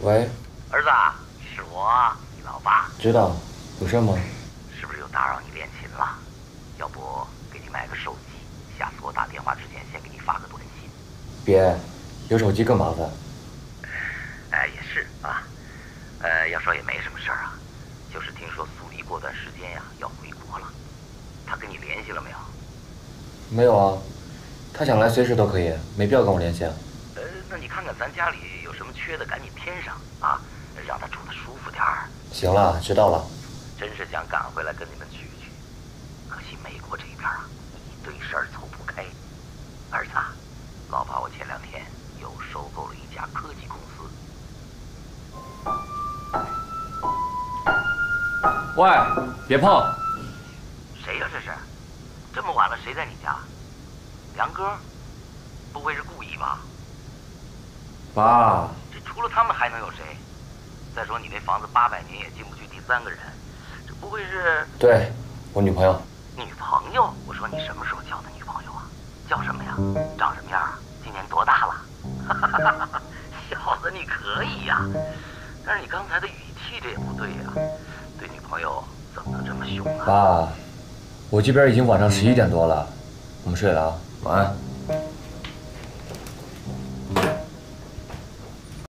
喂，儿子，是我，你老爸，知道，有事吗？是不是又打扰你练琴了？要不给你买个手机，下次我打电话之前先给你发个短信。别，有手机更麻烦。哎，也是啊，呃，要说也没什么事儿啊，就是听说苏黎过段时间呀要回国了，他跟你联系了没有？没有啊，他想来随时都可以，没必要跟我联系啊。呃，那你看看咱家里有什么缺的，赶紧添上啊，让他住的舒服点儿。行了，知道了。真是想赶回来跟你们聚聚，可惜美国这边啊一堆事儿凑不开。儿子啊，喂，别碰！谁呀、这是？这么晚了，谁在你家？梁哥？不会是故意吧？爸，这除了他们还能有谁？再说你那房子八百年也进不去第三个人，这不会是对，我女朋友。女朋友？我说你什么时候交的女朋友啊？叫什么呀？长什么样啊？今年多大了？小子，你可以呀、但是你刚才的语气这也不对呀、朋友怎么能这么凶啊？爸，我这边已经晚上十一点多了，我们睡了啊，晚安。